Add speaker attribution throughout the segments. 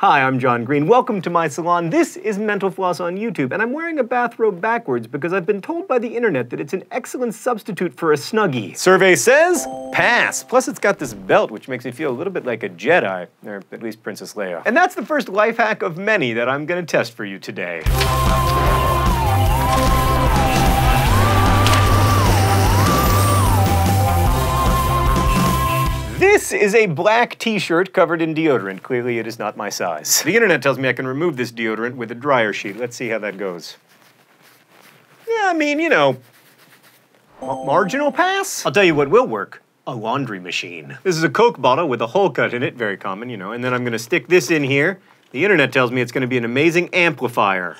Speaker 1: Hi, I'm John Green. Welcome to my salon. This is Mental Floss on YouTube, and I'm wearing a bathrobe backwards because I've been told by the internet that it's an excellent substitute for a Snuggie. Survey says pass. Plus, it's got this belt, which makes me feel a little bit like a Jedi, or at least Princess Leia. And that's the first life hack of many that I'm gonna test for you today. This is a black t-shirt covered in deodorant. Clearly it is not my size. The internet tells me I can remove this deodorant with a dryer sheet. Let's see how that goes. Yeah, I mean, you know, marginal pass? I'll tell you what will work. A laundry machine. This is a Coke bottle with a hole cut in it, very common, you know, and then I'm gonna stick this in here. The internet tells me it's gonna be an amazing amplifier.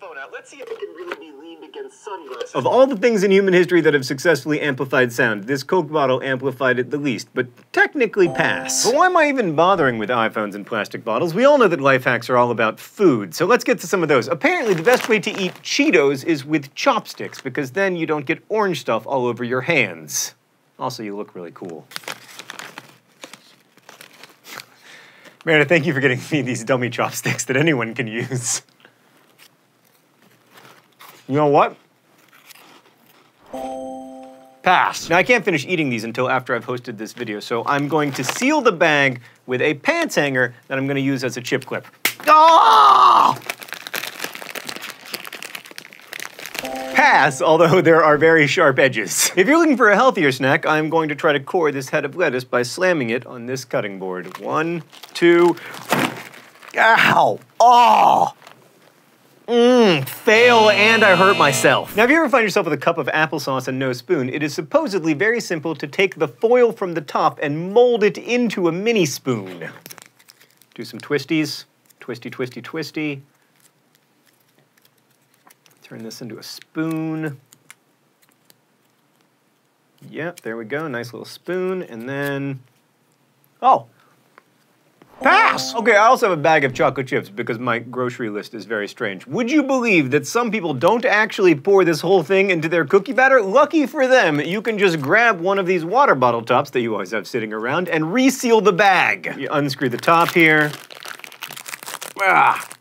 Speaker 1: Phone out, let's see if it can really be leaned against sunglasses. Of all the things in human history that have successfully amplified sound, this Coke bottle amplified it the least, but technically pass. But why am I even bothering with iPhones and plastic bottles? We all know that life hacks are all about food, so let's get to some of those. Apparently, the best way to eat Cheetos is with chopsticks, because then you don't get orange stuff all over your hands. Also, you look really cool. Meredith, thank you for getting me these dummy chopsticks that anyone can use. You know what? Pass. Now, I can't finish eating these until after I've hosted this video, so I'm going to seal the bag with a pants hanger that I'm going to use as a chip clip. Ah! Pass, although there are very sharp edges. If you're looking for a healthier snack, I'm going to try to core this head of lettuce by slamming it on this cutting board. One, two. Ow! Oh! Mmm, fail and I hurt myself. Now, if you ever find yourself with a cup of applesauce and no spoon, it is supposedly very simple to take the foil from the top and mold it into a mini spoon. Do some twisties. Twisty, twisty, twisty. Turn this into a spoon. Yep, there we go. Nice little spoon. And then. Oh! Pass! Okay, I also have a bag of chocolate chips because my grocery list is very strange. Would you believe that some people don't actually pour this whole thing into their cookie batter? Lucky for them, you can just grab one of these water bottle tops that you always have sitting around and reseal the bag. You unscrew the top here. Ah.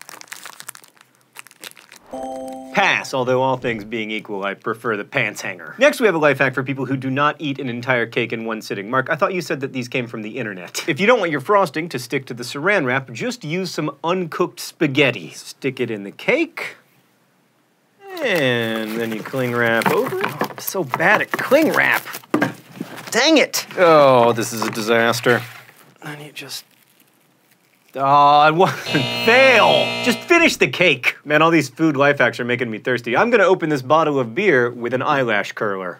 Speaker 1: Pass, although all things being equal, I prefer the pants hanger. Next, we have a life hack for people who do not eat an entire cake in one sitting. Mark, I thought you said that these came from the internet. If you don't want your frosting to stick to the saran wrap, just use some uncooked spaghetti. Stick it in the cake. And then you cling wrap over. Oh, I'm so bad at cling wrap. Dang it. Oh, this is a disaster. And you just Oh, it wasn't fail. Just finish the cake. Man, all these food life hacks are making me thirsty. I'm gonna open this bottle of beer with an eyelash curler.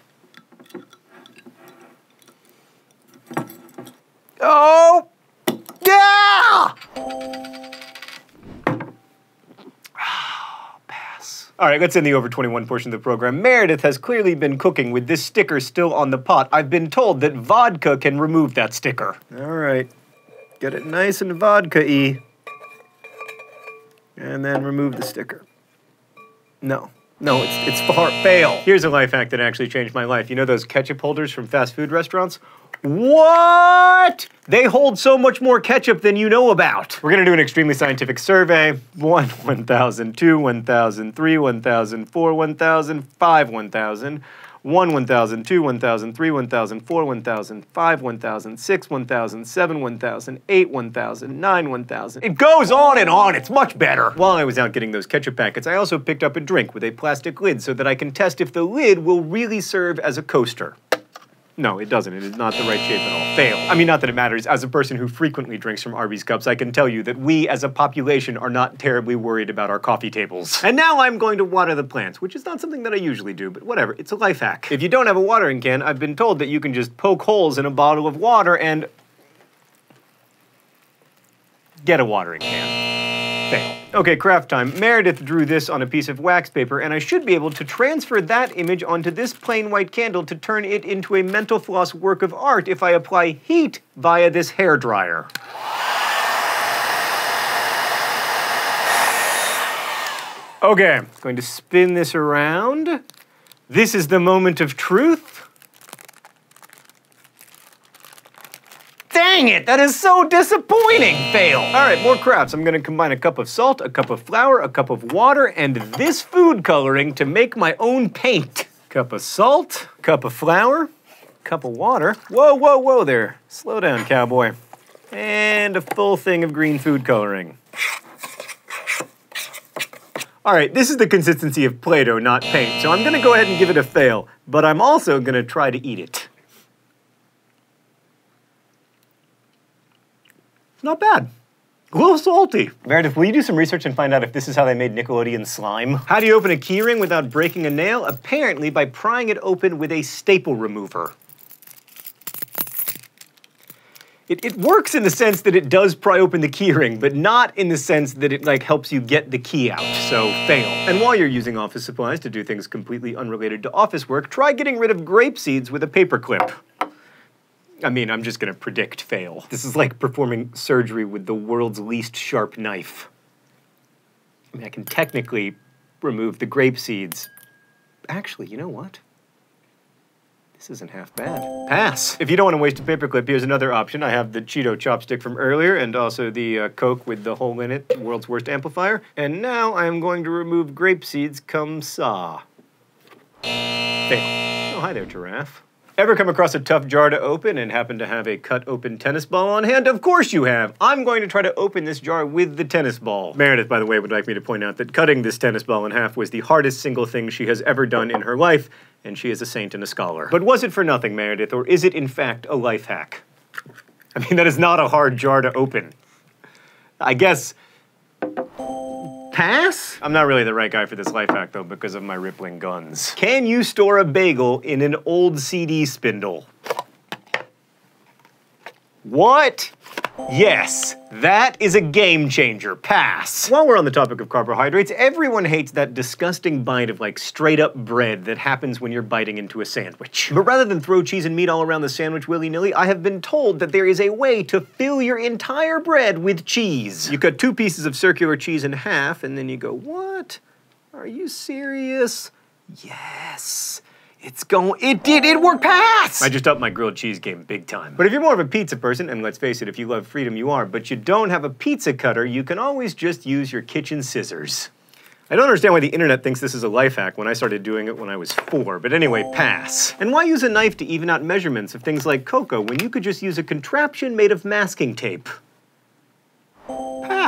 Speaker 1: Oh! Yeah! Ah, pass. All right, let's end the over 21 portion of the program. Meredith has clearly been cooking with this sticker still on the pot. I've been told that vodka can remove that sticker. All right. Get it nice and vodka-y. And then remove the sticker. No. No, it's, it's far fail. Here's a life hack that actually changed my life. You know those ketchup holders from fast food restaurants? What? They hold so much more ketchup than you know about. We're gonna do an extremely scientific survey. One, 1,000, two, 1,000, three, 1,000, four, 1,000, five, 1,000. 1, 1,000, 2, 1,000, 3, 1,000, 4, 1,000, 5, 1,000, 6, 1,000, 7, 1,000, 8, 1,000, 9, 1,000. It goes on and on. It's much better. While I was out getting those ketchup packets, I also picked up a drink with a plastic lid so that I can test if the lid will really serve as a coaster. No, it doesn't. It is not the right shape at all. Fail. I mean, not that it matters. As a person who frequently drinks from Arby's cups, I can tell you that we as a population are not terribly worried about our coffee tables. And now I'm going to water the plants, which is not something that I usually do, but whatever. It's a life hack. If you don't have a watering can, I've been told that you can just poke holes in a bottle of water and get a watering can. Fail. Okay, craft time. Meredith drew this on a piece of wax paper, and I should be able to transfer that image onto this plain white candle to turn it into a mental floss work of art if I apply heat via this hair dryer. Okay, going to spin this around. This is the moment of truth? Dang it, that is so disappointing, fail. All right, more crafts. I'm gonna combine a cup of salt, a cup of flour, a cup of water, and this food coloring to make my own paint. Cup of salt, cup of flour, cup of water. Whoa, whoa, whoa there. Slow down, cowboy. And a full thing of green food coloring. All right, this is the consistency of Play-Doh, not paint, so I'm gonna go ahead and give it a fail, but I'm also gonna try to eat it. Not bad. A little salty. Meredith, will you do some research and find out if this is how they made Nickelodeon slime? How do you open a keyring without breaking a nail? Apparently by prying it open with a staple remover. It, it works in the sense that it does pry open the keyring, but not in the sense that it like helps you get the key out, so fail. And while you're using office supplies to do things completely unrelated to office work, try getting rid of grape seeds with a paperclip. I mean, I'm just gonna predict fail. This is like performing surgery with the world's least sharp knife. I mean, I can technically remove the grape seeds. Actually, you know what? This isn't half bad. Pass. If you don't want to waste a paperclip, here's another option. I have the Cheeto chopstick from earlier and also the uh, Coke with the hole in it, the world's worst amplifier. And now I am going to remove grape seeds come saw. Fail. Oh, hi there, giraffe. Ever come across a tough jar to open and happen to have a cut open tennis ball on hand? Of course you have. I'm going to try to open this jar with the tennis ball. Meredith, by the way, would like me to point out that cutting this tennis ball in half was the hardest single thing she has ever done in her life, and she is a saint and a scholar. But was it for nothing, Meredith, or is it in fact a life hack? I mean, that is not a hard jar to open. I guess Pass? I'm not really the right guy for this life hack though because of my rippling guns. Can you store a bagel in an old CD spindle? What? Yes, that is a game changer. Pass. While we're on the topic of carbohydrates, everyone hates that disgusting bite of like straight up bread that happens when you're biting into a sandwich. But rather than throw cheese and meat all around the sandwich willy nilly, I have been told that there is a way to fill your entire bread with cheese. You cut two pieces of circular cheese in half, and then you go, What? Are you serious? Yes. It's going, it did, it worked pass! I just upped my grilled cheese game big time. But if you're more of a pizza person, and let's face it, if you love freedom, you are, but you don't have a pizza cutter, you can always just use your kitchen scissors. I don't understand why the internet thinks this is a life hack when I started doing it when I was four, but anyway, pass. And why use a knife to even out measurements of things like cocoa when you could just use a contraption made of masking tape?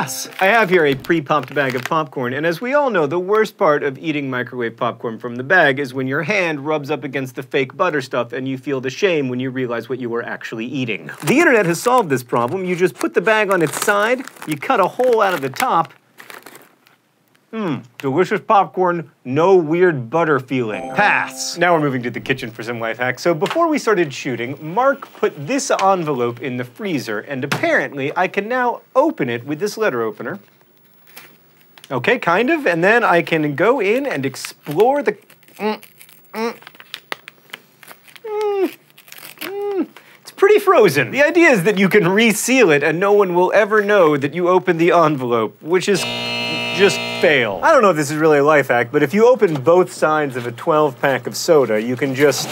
Speaker 1: Pass. I have here a pre-popped bag of popcorn, and as we all know, the worst part of eating microwave popcorn from the bag is when your hand rubs up against the fake butter stuff and you feel the shame when you realize what you were actually eating. The internet has solved this problem. You just put the bag on its side, you cut a hole out of the top, Mmm, delicious popcorn, no weird butter feeling. Pass. Now we're moving to the kitchen for some life hacks. So before we started shooting, Mark put this envelope in the freezer, and apparently I can now open it with this letter opener. Okay, kind of, and then I can go in and explore the... Mm, mm, mm, mm. It's pretty frozen. The idea is that you can reseal it and no one will ever know that you opened the envelope, which is just fail. I don't know if this is really a life hack, but if you open both sides of a 12 pack of soda, you can just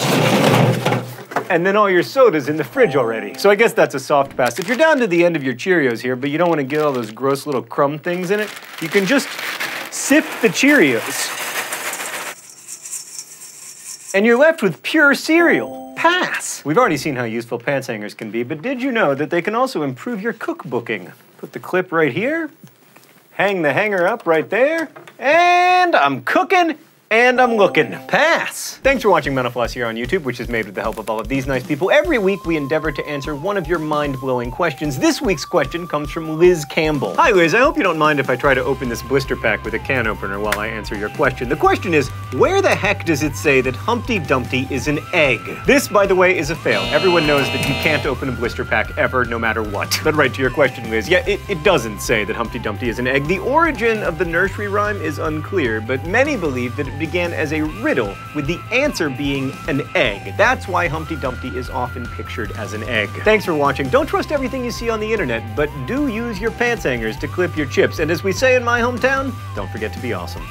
Speaker 1: and then all your soda's in the fridge already. So I guess that's a soft pass. If you're down to the end of your Cheerios here, but you don't want to get all those gross little crumb things in it, you can just sift the Cheerios. And you're left with pure cereal. Pass. We've already seen how useful pants hangers can be, but did you know that they can also improve your cookbooking? Put the clip right here, hang the hanger up right there, and I'm cooking and I'm looking. Pass. Thanks for watching Mental here on YouTube, which is made with the help of all of these nice people. Every week we endeavor to answer one of your mind-blowing questions. This week's question comes from Liz Campbell. Hi Liz, I hope you don't mind if I try to open this blister pack with a can opener while I answer your question. The question is, where the heck does it say that Humpty Dumpty is an egg? This, by the way, is a fail. Everyone knows that you can't open a blister pack ever, no matter what. But right to your question, Liz, yeah, it, it doesn't say that Humpty Dumpty is an egg. The origin of the nursery rhyme is unclear, but many believe that it began as a riddle, with the answer being an egg. That's why Humpty Dumpty is often pictured as an egg. Thanks for watching. Don't trust everything you see on the internet, but do use your pants hangers to clip your chips. And as we say in my hometown, don't forget to be awesome.